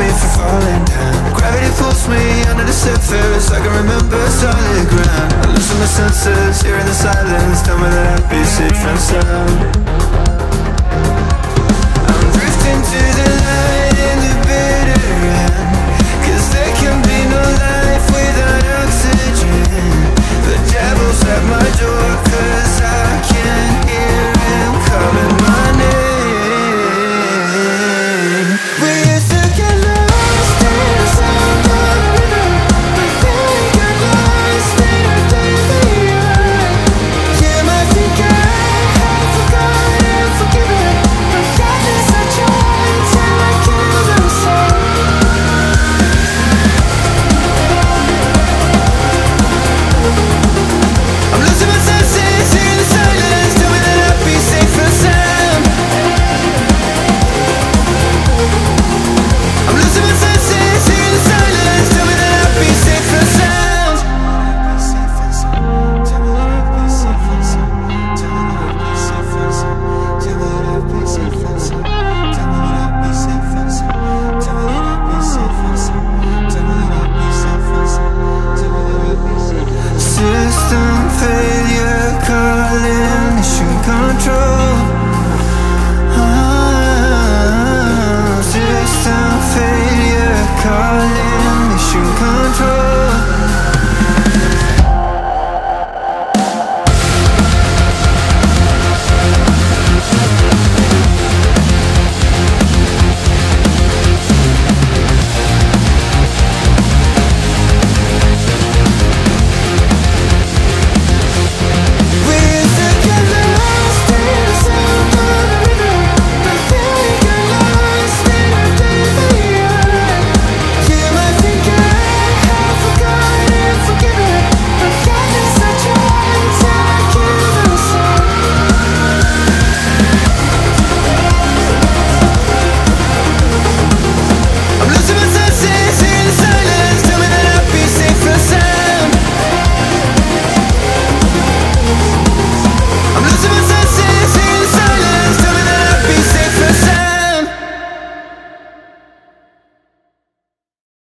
me from falling down. Gravity pulls me under the surface. I can remember solid ground. I lose my senses, hearing the silence. Tell me that I'd be safe and sound feeling that control.